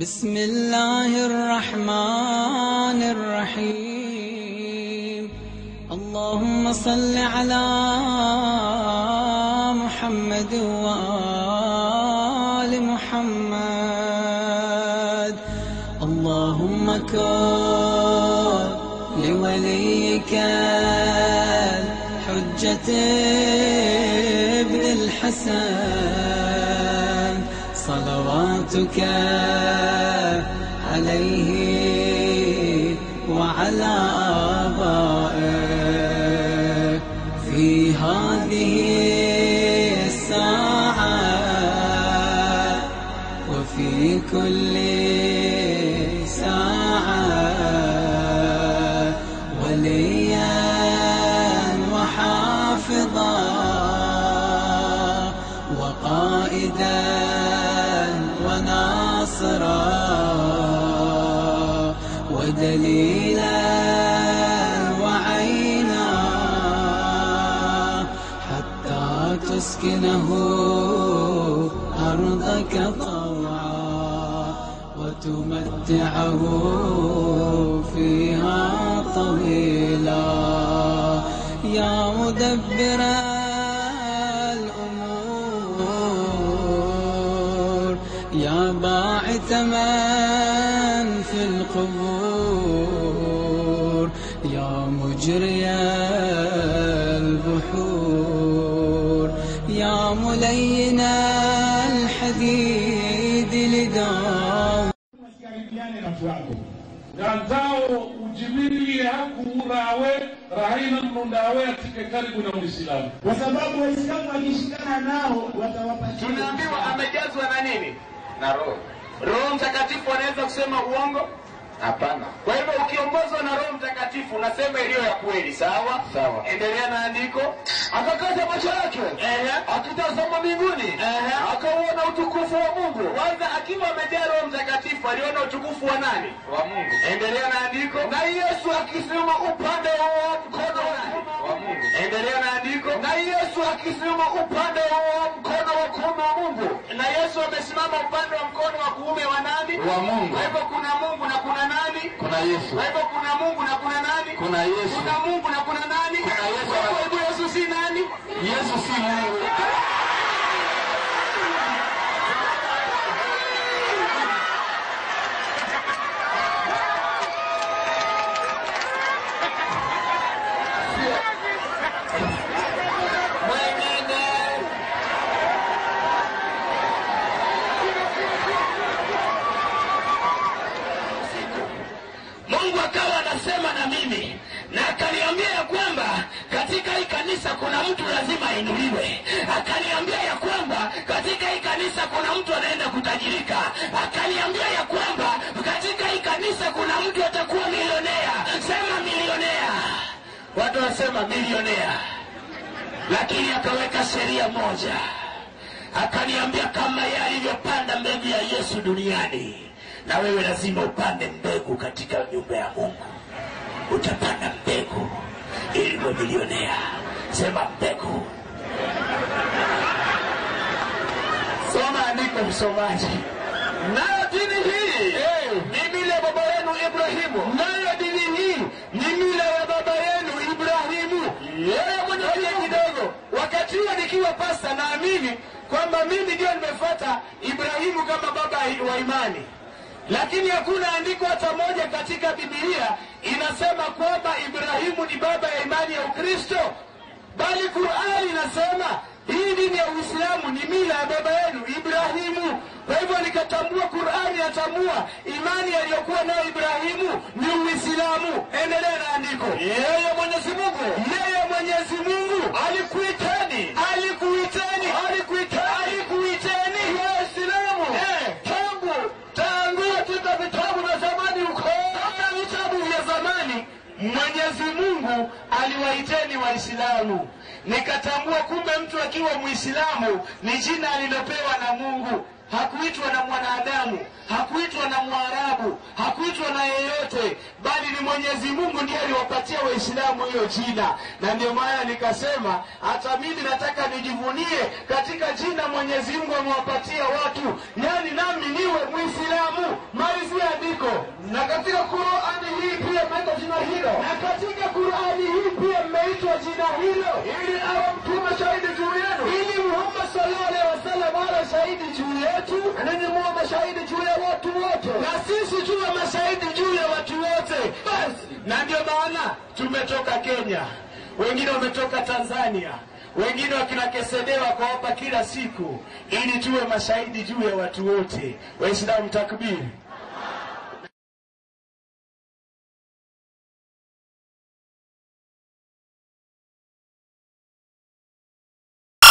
بسم الله الرحمن الرحيم. اللهم صل على محمد وآل محمد. اللهم كن لوليك الحجة ابن الحسن. صلواتك عليه وعلى آبائه. في هذه الساعة وفي كل ودليلا وعينا حتى تسكنه أرضك طوعا وتمتعه فيها طويلا. يا مدبر الأمور يا باعث من القبور يا مجري البحور يا ملين الحديد لدار usikaribiane na mtu wako ngantao ujimilie hakuurawe rahina mnundawe atike karibu na muislamu kwa sababu waislamu wakishikana nao watawapatia tunaambiwa amejazwa na nini na roho roho mtakatifu anaweza kusema uongo Hapana. Kwa hivyo ukiongozwa na roho mtakatifu unasema iliyo ya kweli sawa? Sawa. Endelea na andiko. Akakaza macho yake. Akitazama mbinguni. Akauona utukufu wa mungu. Kwanza akiwa amejaa roho mtakatifu aliona utukufu wa nani? Wa mungu. Endelea na andiko. Na yesu akisimama upande wa mkono wa mungu. Endelea na andiko. Na yesu akisimama upande wa mkono wa kuume wa mungu. Na yesu amesimama upande wa mkono wa kuume wa nani? Wa mungu. Kwa hivyo kuna mungu na kuna yesu. Kwa hivyo kuna mungu na kuna nani? Kuna yesu. Kuna mungu na kuna nani kuna yesu kwa hivyo yesu si nani yesu si mungu mwengine Mungu akawa anasema na mimi na akaniambia ya kwamba katika hii kanisa kuna mtu lazima ainuliwe. Akaniambia ya kwamba katika hii kanisa kuna mtu anaenda kutajirika. Akaniambia ya kwamba katika hii kanisa kuna mtu atakuwa milionea. Sema milionea. Watu wanasema milionea, lakini akaweka sheria moja akaniambia kama yeye alivyopanda mbegu ya Yesu duniani, na wewe lazima upande mbegu katika nyumba ya Mungu. Utapanda mbegu ili uwe milionea. Sema mbegu. soma andiko msomaji. Nayo dini hii ni mila ya baba yenu ibrahimu. Nayo dini hii ni mila ya baba yenu ibrahimu. Yeye mwenye kidogo. wakati huo nikiwa pasta naamini kwamba mimi ndio nimefuata ibrahimu kama baba wa imani. Lakini hakuna andiko hata moja katika Biblia inasema kwamba ibrahimu ni baba ya imani ya ukristo bali Qur'ani inasema hii dini ya Uislamu ni mila ya baba yenu Ibrahimu. Kwa hivyo nikatambua, Qur'ani inatambua imani aliyokuwa nayo Ibrahimu ni Uislamu. Endelea na andiko. Yeye Mwenyezi Mungu, yeye Mwenyezi Mungu alikuiteni, alikuiteni, Mungu aliwaiteni Waislamu. Nikatambua kumbe mtu akiwa Muislamu ni jina alilopewa na Mungu. Hakuitwa na mwanadamu hakuitwa na mwarabu hakuitwa na yeyote bali ni mwenyezi mungu ndiye aliwapatia waislamu hiyo jina. Na ndio maana nikasema hata mimi nataka nijivunie katika jina mwenyezi mungu amewapatia watu. Yani nami niwe Muislamu. malizia andiko. Na katika qurani hii pia mmeitwa jina hilo. Na katika qurani hii pia mmeitwa jina hilo. Ili awe mtume shahidi juu yenu ili muhammad sallallahu alaihi wasallam awe shahidi na ninyi muwe mashahidi juu ya watu wote. na sisi tuwe mashahidi juu ya watu wote. Basi. Na ndio maana tumetoka kenya wengine wametoka tanzania wengine wakina kesedewa kwa hapa kila siku ili tuwe mashahidi juu ya watu wote. Waislamu takbiri